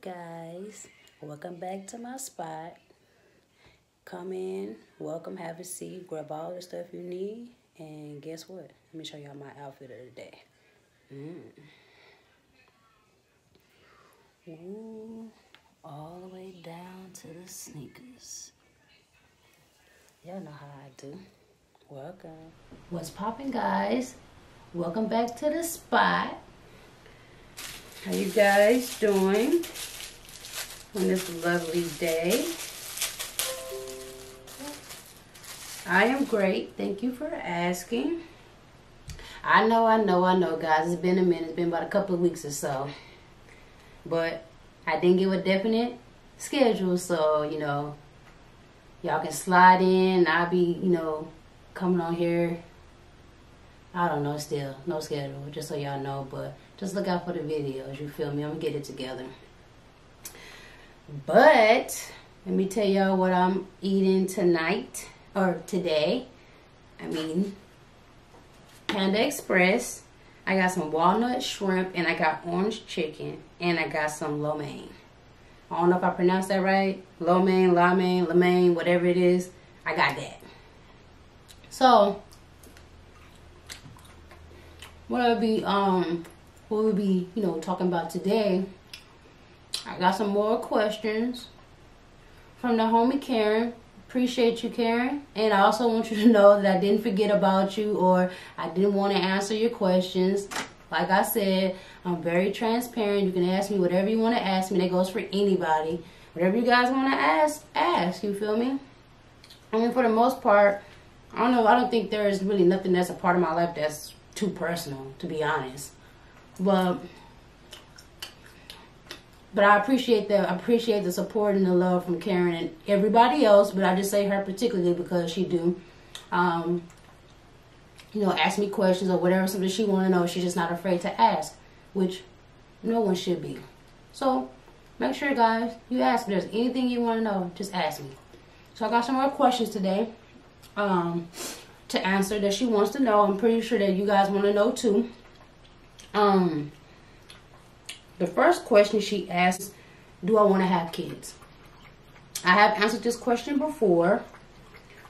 guys? Welcome back to my spot. Come in welcome have a seat grab all the stuff you need and guess what? Let me show y'all my outfit of the day. Mm. Ooh, all the way down to the sneakers. Y'all know how i do. Welcome. What's popping guys? Welcome back to the spot how you guys doing on this lovely day? I am great. Thank you for asking. I know, I know, I know, guys. It's been a minute. It's been about a couple of weeks or so. But I didn't give a definite schedule, so, you know, y'all can slide in. I'll be, you know, coming on here. I don't know still. No schedule, just so y'all know. But just look out for the videos. You feel me? I'm gonna get it together. But let me tell y'all what I'm eating tonight or today. I mean, Panda Express. I got some walnut shrimp and I got orange chicken and I got some lo mein. I don't know if I pronounced that right. Lo mein, la mein, la mein, whatever it is. I got that. So, what I'll be um what we'll be, you know, talking about today. I got some more questions from the homie Karen. Appreciate you, Karen. And I also want you to know that I didn't forget about you or I didn't want to answer your questions. Like I said, I'm very transparent. You can ask me whatever you want to ask me. That goes for anybody. Whatever you guys want to ask, ask. You feel me? I mean, for the most part, I don't know. I don't think there is really nothing that's a part of my life that's too personal, to be honest. But but I appreciate the appreciate the support and the love from Karen and everybody else. But I just say her particularly because she do, um, you know, ask me questions or whatever something she want to know. She's just not afraid to ask, which no one should be. So make sure, guys, you ask. If there's anything you want to know, just ask me. So I got some more questions today um, to answer that she wants to know. I'm pretty sure that you guys want to know too. Um, the first question she asks, do I want to have kids? I have answered this question before,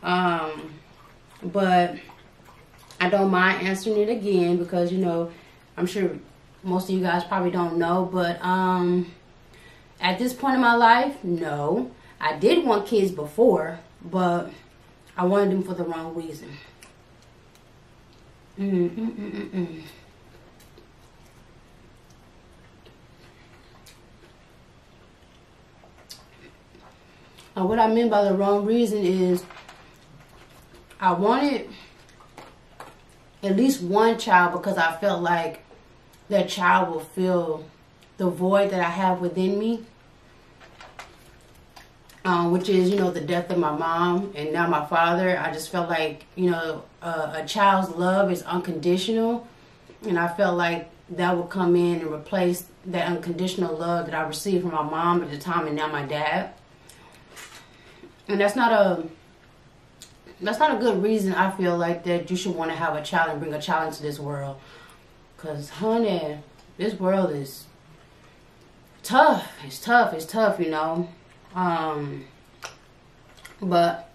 um, but I don't mind answering it again because, you know, I'm sure most of you guys probably don't know, but um, at this point in my life, no. I did want kids before, but I wanted them for the wrong reason. Mm -mm -mm, What I mean by the wrong reason is I wanted at least one child because I felt like that child will fill the void that I have within me. Um, which is, you know, the death of my mom and now my father. I just felt like, you know, uh, a child's love is unconditional. And I felt like that would come in and replace that unconditional love that I received from my mom at the time and now my dad and that's not a that's not a good reason I feel like that you should want to have a child and bring a child into this world. Cause honey, this world is tough. It's tough. It's tough, you know. Um, but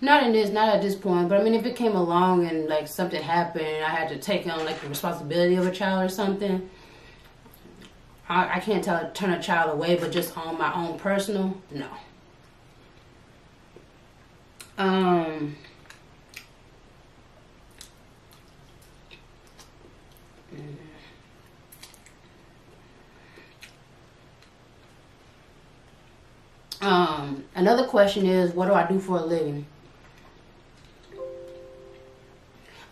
not in this, not at this point. But I mean, if it came along and like something happened, I had to take on like the responsibility of a child or something. I, I can't tell turn a child away, but just on my own personal, no. Um. Um, another question is, what do I do for a living?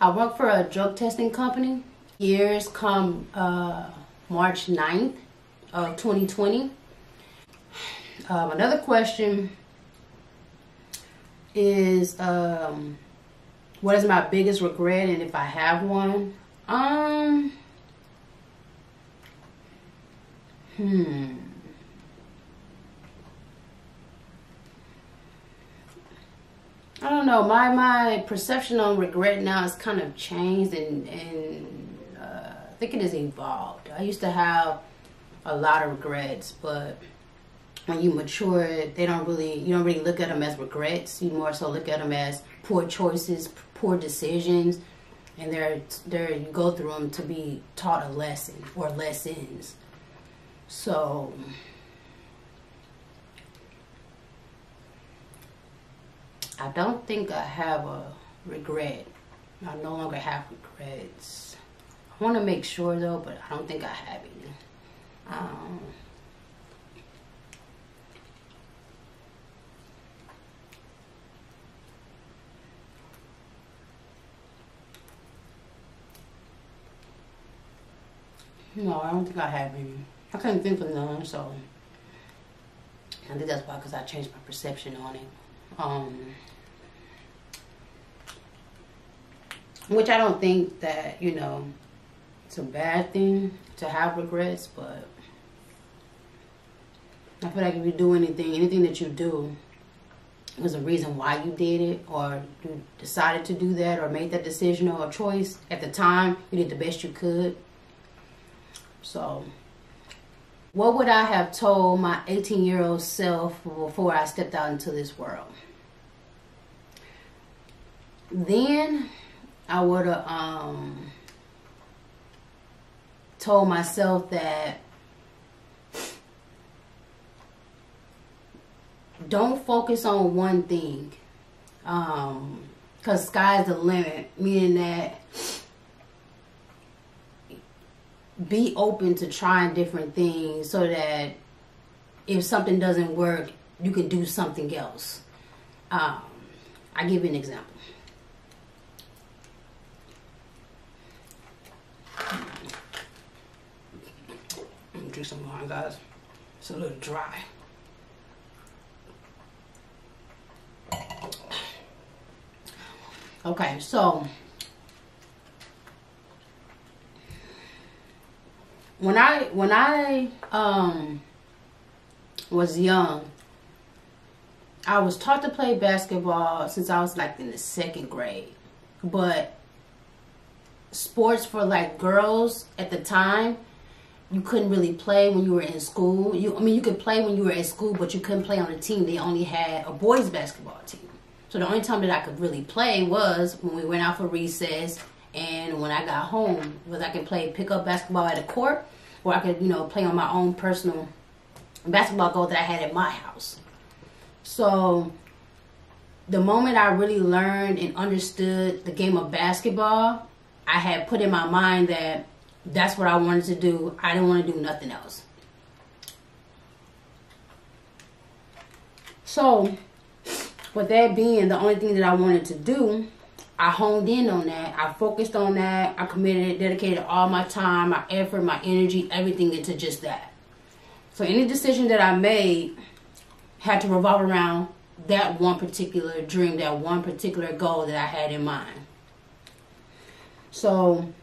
I work for a drug testing company. Years come uh, March 9th of 2020. Um, another question is um, what is my biggest regret and if I have one? Um, hmm. I don't know. My my perception on regret now has kind of changed and and uh, think it has evolved. I used to have a lot of regrets, but when you mature, they don't really you don't really look at them as regrets. You more so look at them as poor choices, poor decisions, and they're they're you go through them to be taught a lesson or lessons. So. I don't think I have a regret. I no longer have regrets. I want to make sure though, but I don't think I have any. Um, no, I don't think I have any. I couldn't think of none, so I think that's why, because I changed my perception on it. Um, which I don't think that, you know, it's a bad thing to have regrets, but I feel like if you do anything, anything that you do, there's a reason why you did it, or you decided to do that, or made that decision or choice at the time. You did the best you could. So, what would I have told my 18 year old self before I stepped out into this world? Then I would have um, told myself that don't focus on one thing. Um, cause sky's the limit, meaning that be open to trying different things so that if something doesn't work, you can do something else. Um, I give you an example. drink some wine, guys. It's a little dry. Okay, so when I when I um was young, I was taught to play basketball since I was like in the second grade. But sports for like girls at the time you couldn't really play when you were in school. You, I mean, you could play when you were at school, but you couldn't play on a team. They only had a boys basketball team. So the only time that I could really play was when we went out for recess and when I got home, was I could play pickup basketball at a court, or I could, you know, play on my own personal basketball goal that I had at my house. So the moment I really learned and understood the game of basketball, I had put in my mind that that's what I wanted to do. I didn't want to do nothing else. So, with that being the only thing that I wanted to do, I honed in on that. I focused on that. I committed, dedicated all my time, my effort, my energy, everything into just that. So, any decision that I made had to revolve around that one particular dream, that one particular goal that I had in mind. So,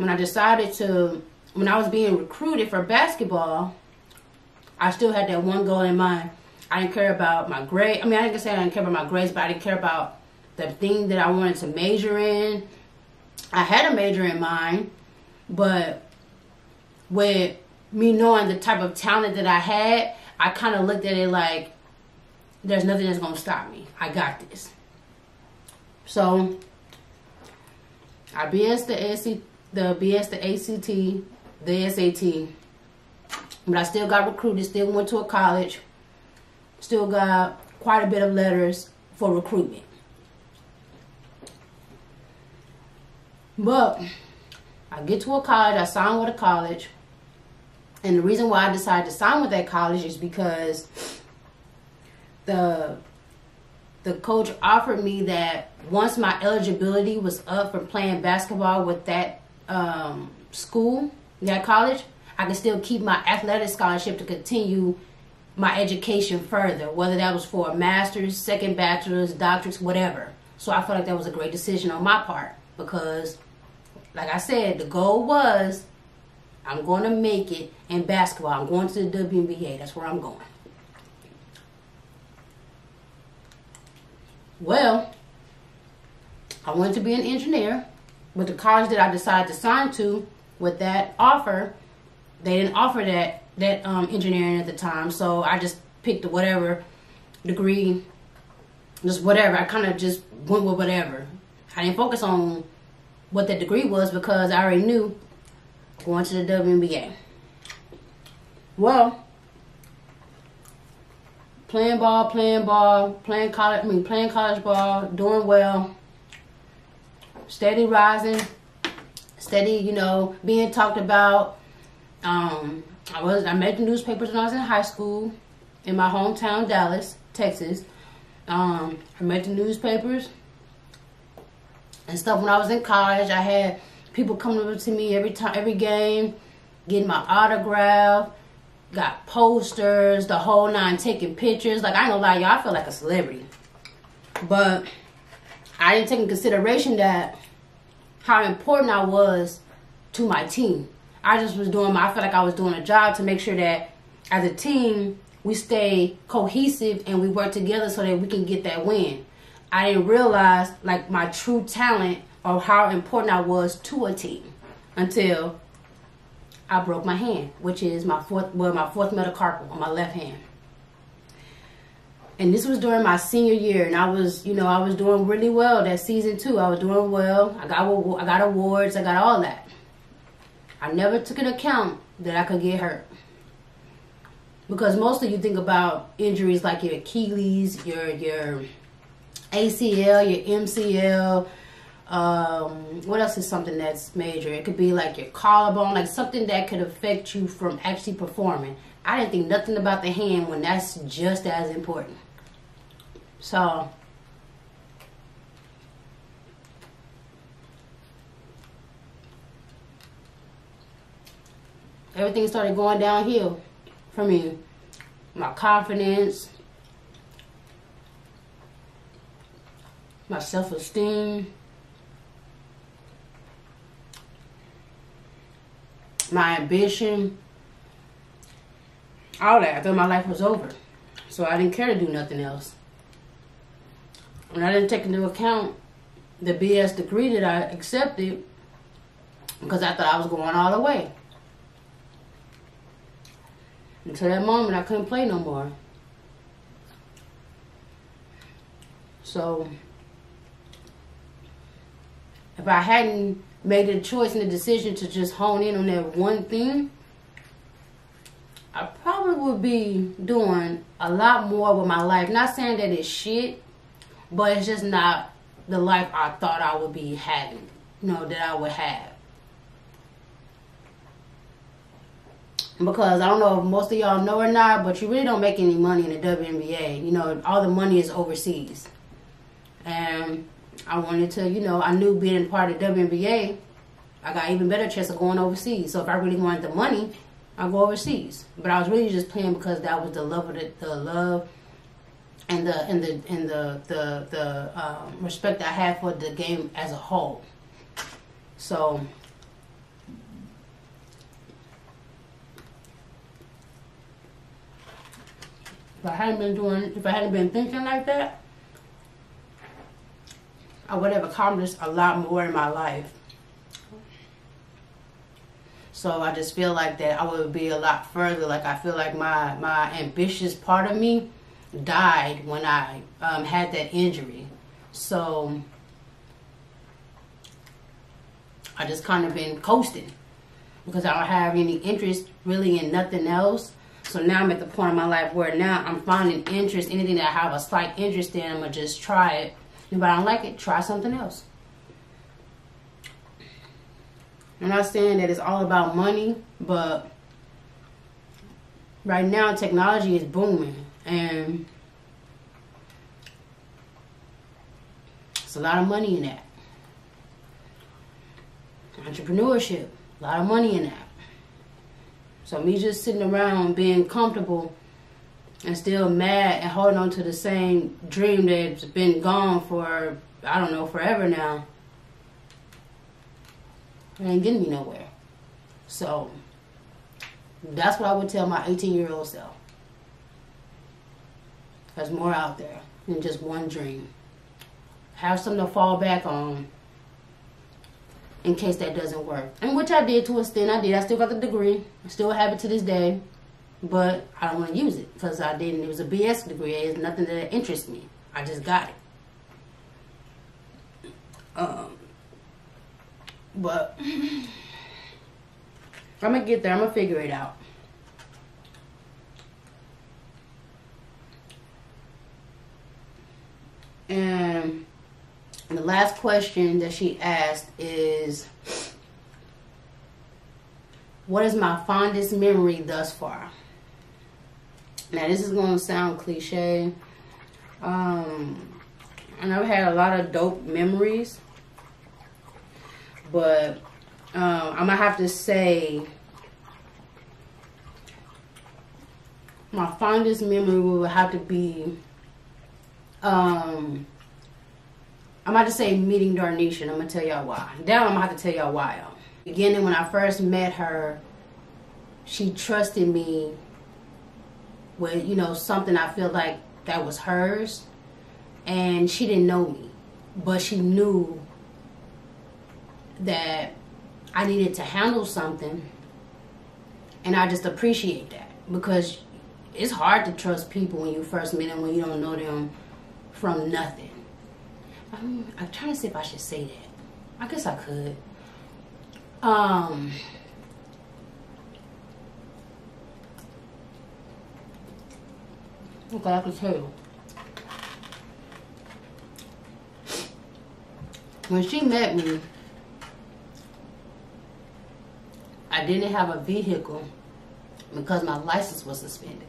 when I decided to, when I was being recruited for basketball, I still had that one goal in mind. I didn't care about my grade. I mean, I didn't say I didn't care about my grades, but I didn't care about the thing that I wanted to major in. I had a major in mind, but with me knowing the type of talent that I had, I kind of looked at it like, there's nothing that's going to stop me. I got this. So, I BS the SC, the BS, the ACT, the SAT. But I still got recruited, still went to a college, still got quite a bit of letters for recruitment. But I get to a college, I sign with a college. And the reason why I decided to sign with that college is because the the coach offered me that once my eligibility was up for playing basketball with that um, school, that college, I could still keep my athletic scholarship to continue my education further, whether that was for a master's, second bachelor's, doctorates, whatever. So I felt like that was a great decision on my part because, like I said, the goal was I'm going to make it in basketball. I'm going to the WNBA. That's where I'm going. Well, I wanted to be an engineer. But the college that I decided to sign to with that offer, they didn't offer that that um, engineering at the time, so I just picked whatever degree, just whatever. I kind of just went with whatever. I didn't focus on what that degree was because I already knew going to the WNBA. Well, playing ball, playing ball, playing college. I mean, playing college ball, doing well, steady rising, steady. You know, being talked about. Um, I was I made the newspapers when I was in high school, in my hometown, Dallas, Texas. Um, I made the newspapers and stuff when I was in college. I had people coming up to me every time, every game, getting my autograph, got posters, the whole nine, taking pictures. Like I ain't gonna lie, y'all, I feel like a celebrity. But I didn't take in consideration that how important I was to my team. I just was doing my, I felt like I was doing a job to make sure that as a team we stay cohesive and we work together so that we can get that win. I didn't realize like my true talent or how important I was to a team until I broke my hand, which is my fourth well my fourth metacarpal on my left hand. And this was during my senior year, and I was, you know, I was doing really well that season too. I was doing well. I got I got awards. I got all that. I never took an account that I could get hurt. Because mostly you think about injuries like your Achilles, your your ACL, your MCL. Um, what else is something that's major? It could be like your collarbone, like something that could affect you from actually performing. I didn't think nothing about the hand when that's just as important. So everything started going downhill for me. My confidence, my self esteem, my ambition, all that. I thought my life was over. So I didn't care to do nothing else. And I didn't take into account the BS degree that I accepted because I thought I was going all the way. Until that moment, I couldn't play no more. So, if I hadn't made a choice and a decision to just hone in on that one thing, I probably would be doing a lot more with my life. Not saying that it's shit, but it's just not the life I thought I would be having, you know, that I would have. because I don't know if most of y'all know or not, but you really don't make any money in the WNBA. You know, all the money is overseas. And I wanted to, you know, I knew being part of WNBA, I got even better chance of going overseas. So if I really wanted the money, I go overseas. But I was really just playing because that was the love of the, the love and the and the and the the the um, respect I have for the game as a whole. So If I hadn't been doing, if I hadn't been thinking like that, I would have accomplished a lot more in my life. So I just feel like that I would be a lot further. Like I feel like my my ambitious part of me died when I um, had that injury. So I just kind of been coasting because I don't have any interest really in nothing else. So now I'm at the point in my life where now I'm finding interest, anything that I have a slight interest in, I'm going to just try it. If I don't like it, try something else. I'm not saying that it's all about money, but right now technology is booming and it's a lot of money in that. Entrepreneurship, a lot of money in that. So me just sitting around being comfortable and still mad and holding on to the same dream that's been gone for I don't know forever now. It ain't getting me nowhere. So that's what I would tell my 18 year old self. There's more out there than just one dream. Have something to fall back on in case that doesn't work. And which I did to a extent. I did. I still got the degree. I still have it to this day. But I don't want to use it because I didn't. It was a BS degree. It's nothing that interests me. I just got it. Um, but I'm gonna get there. I'm gonna figure it out. And the last question that she asked is What is my fondest memory thus far? Now, this is going to sound cliche. Um, and I've had a lot of dope memories. But um, I'm going to have to say my fondest memory will have to be um, I'm about to say meeting Darnisha. I'm gonna tell y'all why. Then I'm gonna have to tell y'all why. Beginning when I first met her, she trusted me with you know something I feel like that was hers, and she didn't know me, but she knew that I needed to handle something, and I just appreciate that because it's hard to trust people when you first meet them when you don't know them from nothing. I'm, I'm trying to see if I should say that. I guess I could. Um, okay, I can tell. When she met me, I didn't have a vehicle because my license was suspended.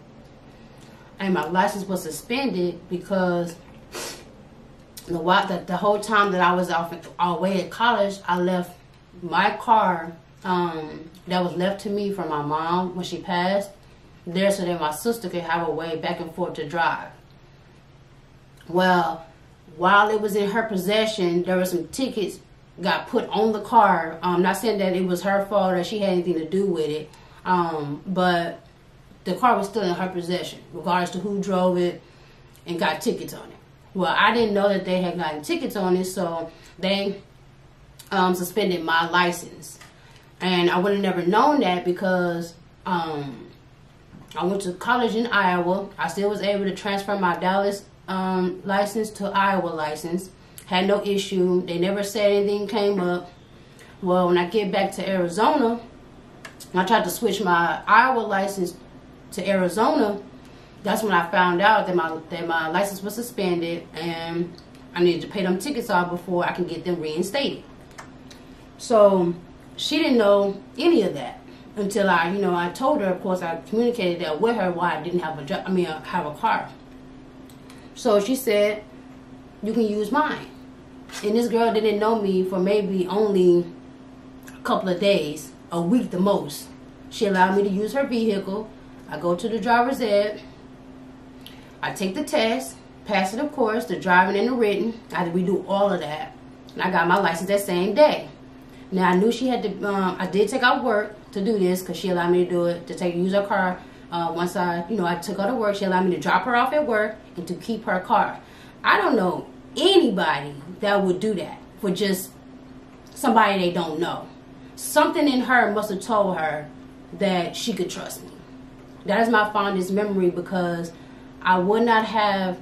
And my license was suspended because the that the whole time that I was off away at college, I left my car um, that was left to me from my mom when she passed there so that my sister could have a way back and forth to drive. Well, while it was in her possession, there were some tickets got put on the car. I'm um, not saying that it was her fault or she had anything to do with it, um, but the car was still in her possession, regardless to who drove it and got tickets on it. Well, I didn't know that they had gotten tickets on it, so they um, suspended my license. And I would have never known that because um, I went to college in Iowa. I still was able to transfer my Dallas um, license to Iowa license. Had no issue. They never said anything came up. Well, when I get back to Arizona, I tried to switch my Iowa license to Arizona that's when I found out that my that my license was suspended and I needed to pay them tickets off before I can get them reinstated. So she didn't know any of that until I, you know, I told her. Of course, I communicated that with her why I didn't have a job. I mean, uh, have a car. So she said, "You can use mine." And this girl didn't know me for maybe only a couple of days, a week the most. She allowed me to use her vehicle. I go to the driver's ed I take the test, pass it of course, the driving and the written. I to redo all of that. And I got my license that same day. Now I knew she had to, um, I did take out work to do this because she allowed me to do it, to take use her car. Uh, once I, you know, I took her to work, she allowed me to drop her off at work and to keep her car. I don't know anybody that would do that for just somebody they don't know. Something in her must have told her that she could trust me. That is my fondest memory because I would not have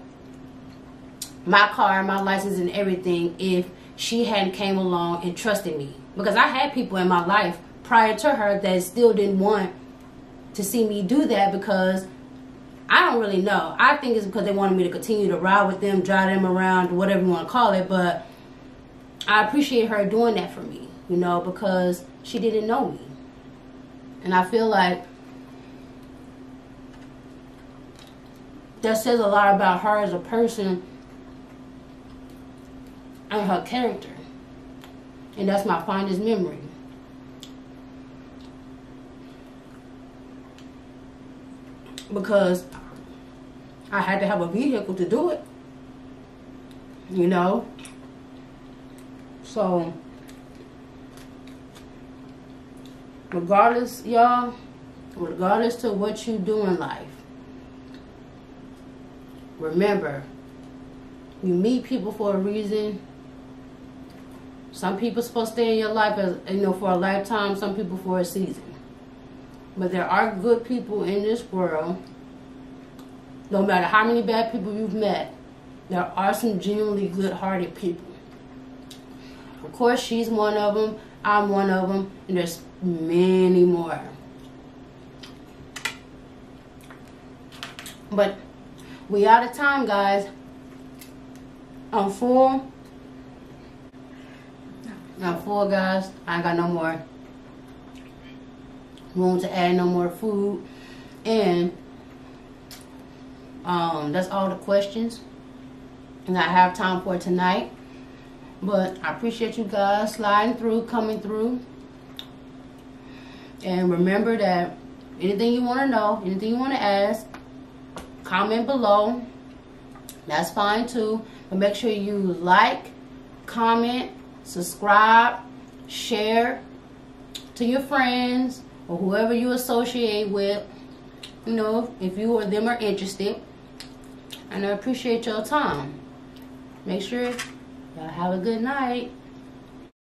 my car, my license, and everything if she hadn't came along and trusted me. Because I had people in my life prior to her that still didn't want to see me do that because I don't really know. I think it's because they wanted me to continue to ride with them, drive them around, whatever you want to call it. But I appreciate her doing that for me, you know, because she didn't know me. And I feel like that says a lot about her as a person and her character. And that's my fondest memory. Because I had to have a vehicle to do it. You know? So, regardless, y'all, regardless to what you do in life, Remember, you meet people for a reason. Some people supposed to stay in your life as you know for a lifetime. Some people for a season. But there are good people in this world. No matter how many bad people you've met, there are some genuinely good-hearted people. Of course, she's one of them. I'm one of them, and there's many more. But we out of time, guys. I'm full. I'm full, guys. I ain't got no more room to add no more food. And um, that's all the questions and I have time for tonight. But I appreciate you guys sliding through, coming through. And remember that anything you want to know, anything you want to ask, comment below. That's fine too. But make sure you like, comment, subscribe, share to your friends or whoever you associate with. You know, if you or them are interested. And I appreciate your time. Make sure y'all have a good night.